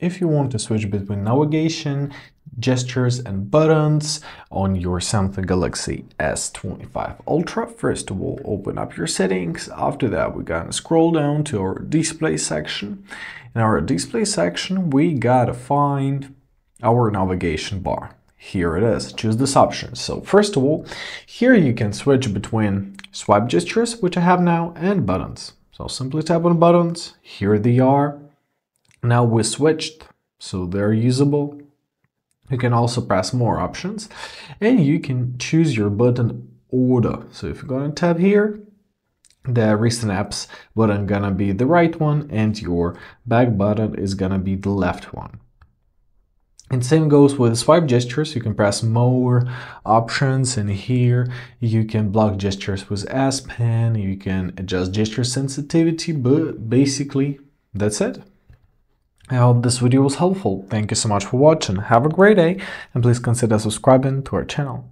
If you want to switch between navigation, gestures and buttons on your Samsung Galaxy S25 Ultra, first of all, open up your settings. After that, we're gonna scroll down to our display section. In our display section, we gotta find our navigation bar. Here it is, choose this option. So first of all, here you can switch between swipe gestures, which I have now, and buttons. So simply tap on buttons, here they are. Now we switched, so they're usable. You can also press more options and you can choose your button order. So if you're going to tap here, the recent apps button gonna be the right one and your back button is gonna be the left one. And same goes with swipe gestures. You can press more options and here you can block gestures with S Pen. You can adjust gesture sensitivity, but basically that's it. I hope this video was helpful. Thank you so much for watching. Have a great day and please consider subscribing to our channel.